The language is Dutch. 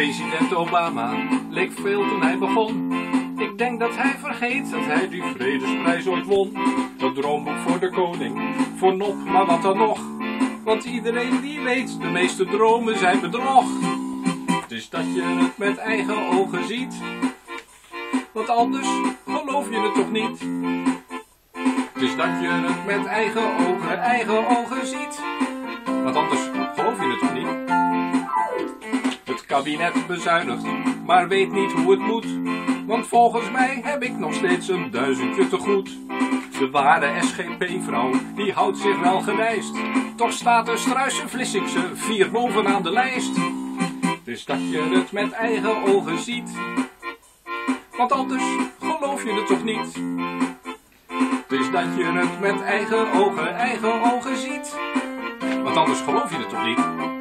President Obama leek veel toen hij begon. Ik denk dat hij vergeet dat hij die vredesprijs ooit won. Dat droomboek voor de koning, voor Nop, maar wat dan nog? Want iedereen die weet, de meeste dromen zijn bedrog. Het is dat je het met eigen ogen ziet. Want anders geloof je het toch niet? Het is dat je het met eigen ogen, eigen ogen ziet. Kabinet bezuinigt, maar weet niet hoe het moet. Want volgens mij heb ik nog steeds een duizendje te goed. De ware SGP-vrouw, die houdt zich wel gewijst. Toch staat er Struisen Vlissingse vier bovenaan de lijst. Is dat je het met eigen ogen ziet. Want anders geloof je het toch niet? Is dat je het met eigen ogen, eigen ogen ziet. Want anders geloof je het toch niet?